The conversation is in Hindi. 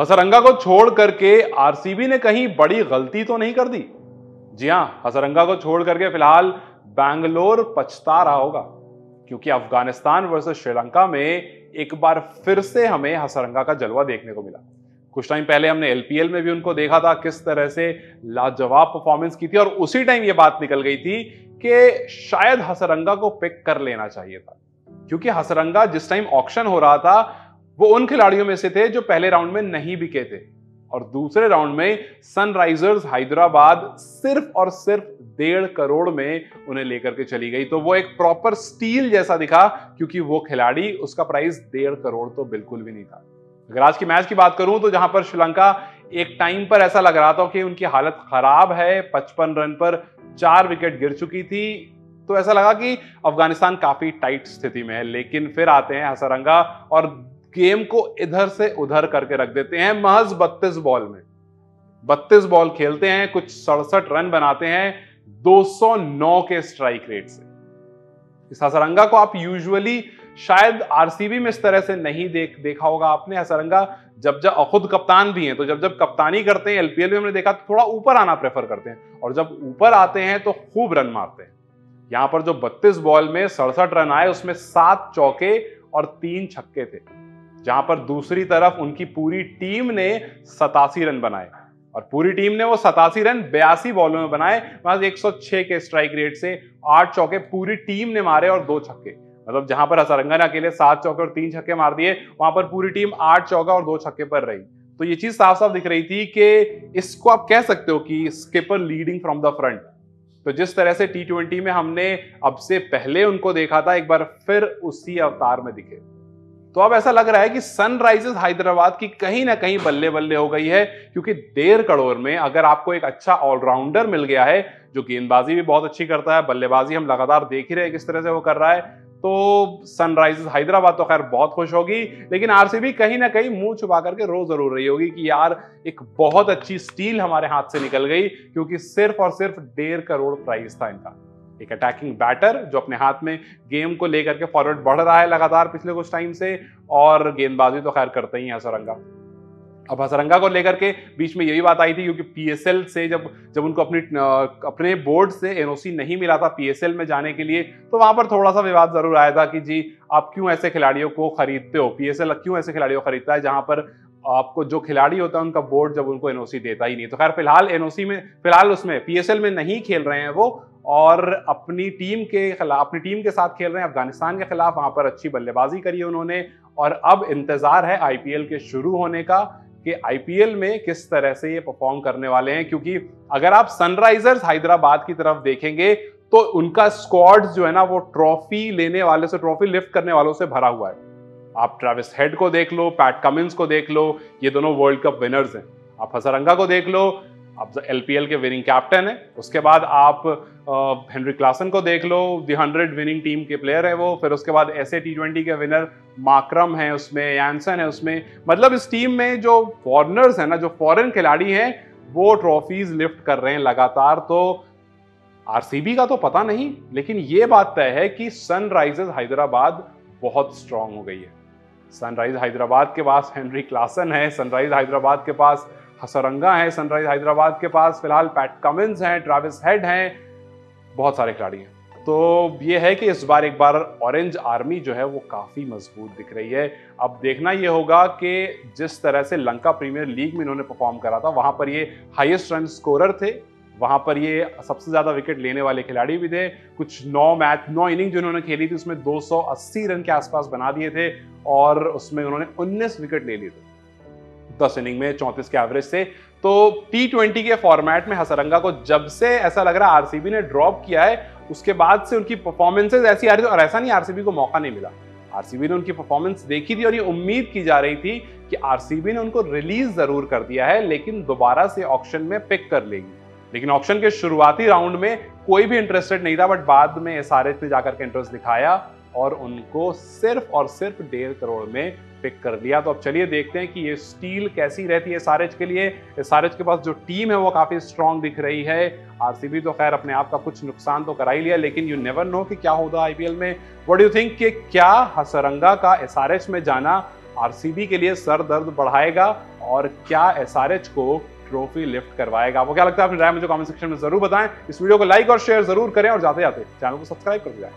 हसरंगा को छोड़ करके आरसीबी ने कहीं बड़ी गलती तो नहीं कर दी? जी हाँ हसरंगा को छोड़ करके फ़िलहाल बैंगलोर पछता रहा होगा, क्योंकि अफ़गानिस्तान वर्सेस श्रीलंका में एक बार फिर से हमें हसरंगा का जलवा देखने को मिला। कुछ टाइम पहले हमने एलपीएल में भी उनको देखा था, किस तरह से लाजवाब परफॉर्मेंस की थी, और उसी टाइम ये बात निकल गई थी कि शायद हसरंगा को पिक कर लेना चाहिए था, क्योंकि हसरंगा जिस टाइम ऑक्शन हो रहा था वो उन खिलाड़ियों में से थे जो पहले राउंड में नहीं बिके थे। और दूसरे राउंड में सनराइजर्स हैदराबाद सिर्फ़ और सिर्फ़ डेढ़ करोड़ में उन्हें लेकर के चली गई। तो वो एक प्रॉपर स्टील जैसा दिखा, क्योंकि वो खिलाड़ी, उसका प्राइस डेढ़ करोड़ तो बिल्कुल भी नहीं था। अगर आज की मैच की बात करूँ तो जहाँ पर श्रीलंका एक टाइम पर ऐसा लग रहा था कि उनकी हालत खराब है 55 रन पर चार विकेट गिर चुकी थी तो ऐसा लगा कि अफ़गानिस्तान काफ़ी टाइट स्थिति में है। लेकिन फिर आते हैं हसरंगा और गेम को इधर से उधर करके रख देते हैं महज बत्तीस बॉल में। बत्तीस बॉल खेलते हैं, कुछ सड़सठ रन बनाते हैं 209 के स्ट्राइक रेट से। इस हसरंगा को आप यूजुअली शायद आरसीबी में इस तरह से नहीं देख, देखा होगा आपने। हसरंगा जब जब खुद कप्तान भी हैं तो जब जब कप्तानी करते हैं एलपीएल में हमने देखा तो थोड़ा ऊपर आना प्रेफर करते हैं। और जब ऊपर आते हैं तो खूब रन मारते हैं। यहाँ पर जो 32 बॉल में सड़सठ रन आए, उसमें सात चौके और तीन छक्के थे। जहाँ पर दूसरी तरफ़ उनकी पूरी टीम ने सतासी रन बनाए। और पूरी टीम ने वो सतासी रन बयासी बॉलों में बनाए, बस 106 के स्ट्राइक रेट से आठ चौके पूरी टीम ने मारे और दो छक्के। मतलब जहाँ पर हसरंगा ने अकेले सात चौके और तीन छक्के मार दिए, वहाँ पर पूरी टीम आठ चौका और दो छक्के पर रही। तो ये चीज़ साफ़ साफ़ दिख रही थी कि इसको आप कह सकते हो कि skipper leading from the front तो जिस तरह से टी ट्वेंटी में हमने अब से पहले उनको देखा था, एक बार फिर उसी अवतार में दिखे। तो अब ऐसा लग रहा है कि सनराइजर्स हैदराबाद की कहीं ना कहीं बल्ले बल्ले हो गई है, क्योंकि डेढ़ करोड़ में अगर आपको एक अच्छा ऑलराउंडर मिल गया है, जो गेंदबाजी भी बहुत अच्छी करता है, बल्लेबाजी हम लगातार देख ही रहे हैं किस तरह से वो कर रहा है तो सनराइजर्स हैदराबाद तो खैर बहुत खुश होगी, लेकिन आरसीबी कहीं ना कहीं मुँह छुपा करके रो ज़रूर रही होगी कि यार, एक बहुत अच्छी स्टील हमारे हाथ से निकल गई, क्योंकि सिर्फ़ और सिर्फ़ डेढ़ करोड़ प्राइस था इनका। एक अटैकिंग बैटर जो अपने हाथ में गेम को लेकर के फॉरवर्ड बढ़ रहा है लगातार पिछले कुछ टाइम से, और गेंदबाजी तो खैर करते ही है हसरंगा। अब हसरंगा को लेकर के बीच में यही बात आई थी, क्योंकि पीएसएल से जब जब उनको अपनी अपने बोर्ड से एनओसी नहीं मिला था पीएसएल में जाने के लिए तो वहाँ पर थोड़ा सा विवाद ज़रूर आया था कि जी, आप क्यों ऐसे खिलाड़ियों को खरीदते हो? पीएसएल क्यों ऐसे खिलाड़ियों को खरीदता है जहाँ पर आपको जो खिलाड़ी होता है उनका बोर्ड जब उनको एनओसी देता ही नहीं तो खैर, फ़िलहाल एनओसी में, फ़िलहाल उसमें पीएसएल में नहीं खेल रहे हैं वो और अपनी टीम के खिलाफ अपनी टीम के साथ खेल रहे हैं, अफ़गानिस्तान के खिलाफ वहाँ पर अच्छी बल्लेबाजी करी उन्होंने। और अब इंतज़ार है आईपीएल के शुरू होने का कि आईपीएल में किस तरह से ये परफॉर्म करने वाले हैं, क्योंकि अगर आप सनराइजर्स हैदराबाद की तरफ़ देखेंगे तो उनका स्क्वाड जो है ना, वो ट्रॉफी लेने वाले से ट्रॉफी लिफ्ट करने वालों से भरा हुआ है। आप ट्रेविस हेड को देख लो पैट कमिंस को देख लो, ये दोनों वर्ल्ड कप विनर्स हैं। आप हसरंगा को देख लो आप एलपीएल के विनिंग कैप्टन है, उसके बाद आप हेनरी क्लासन को देख लो दी हंड्रेड विनिंग टीम के प्लेयर है वो, फिर उसके बाद ऐसे टी ट्वेंटी के विनर माक्रम है, उसमें यानसन है, उसमें मतलब इस टीम में जो फॉरनर्स है ना, जो फॉरेन खिलाड़ी हैं, वो ट्रॉफीज लिफ्ट कर रहे हैं लगातार तो आरसीबी का तो पता नहीं, लेकिन ये बात तय है कि सनराइजर्स हैदराबाद बहुत स्ट्रांग हो गई है। सनराइज हैदराबाद के पास हेनरी क्लासन है सनराइज हैदराबाद के पास हसरंगा है, सनराइज हैदराबाद के पास, फ़िलहाल पैट कमिंस हैं, ट्रेविस हेड हैं, बहुत सारे खिलाड़ी हैं। तो ये है कि इस बार एक बार ऑरेंज आर्मी जो है वो काफ़ी मज़बूत दिख रही है। अब देखना ये होगा कि जिस तरह से लंका प्रीमियर लीग में इन्होंने परफॉर्म करा था, वहाँ पर ये हाईएस्ट रन स्कोरर थे, वहाँ पर ये सबसे ज़्यादा विकेट लेने वाले खिलाड़ी भी थे। कुछ नौ मैच नौ इनिंग जो उन्होंने खेली थी, उसमें 280 रन के आसपास बना दिए थे, और उसमें उन्होंने 19 विकेट ले लिए थे। दस इनिंग में चौंतीस के एवरेज से। तो टी ट्वेंटी के फॉर्मेट में हसरंगा को जब से ऐसा लग रहा है आरसीबी ने ड्रॉप किया है, उसके बाद से उनकी परफॉर्मेंसेज ऐसी आ रही थी और ऐसा नहीं आरसीबी को मौका नहीं मिला। आरसीबी ने उनकी परफॉर्मेंस देखी थी और ये उम्मीद की जा रही थी कि आरसीबी ने उनको रिलीज़ ज़रूर कर दिया है, लेकिन दोबारा से ऑप्शन में पिक कर लेगी। लेकिन ऑप्शन के शुरुआती राउंड में कोई भी इंटरेस्टेड नहीं था बट बाद में एस ने जाकर के इंटरेस्ट दिखाया। और उनको सिर्फ़ और सिर्फ़ डेढ़ करोड़ में पिक कर लिया। तो अब चलिए देखते हैं कि ये स्टील कैसी रहती है सारेज के लिए। सारेज के पास जो टीम है, वो काफ़ी स्ट्रांग दिख रही है। आरसीबी तो खैर अपने आप का कुछ नुकसान तो करा ही लिया, लेकिन यू नेवर नो कि क्या होगा आईपीएल में। व्हाट यू थिंक कि क्या हसरंगा का एस में जाना आरसीबी के लिए सर दर्द बढ़ाएगा और क्या एसआरएच को ट्रॉफी लिफ्ट करवाएगा? आपको क्या लगता है? अपनी राय मुझे कमेंट सेक्शन में ज़रूर बताएँ। इस वीडियो को लाइक और शेयर ज़रूर करें और जाते जाते चैनल को सब्सक्राइब कर दिया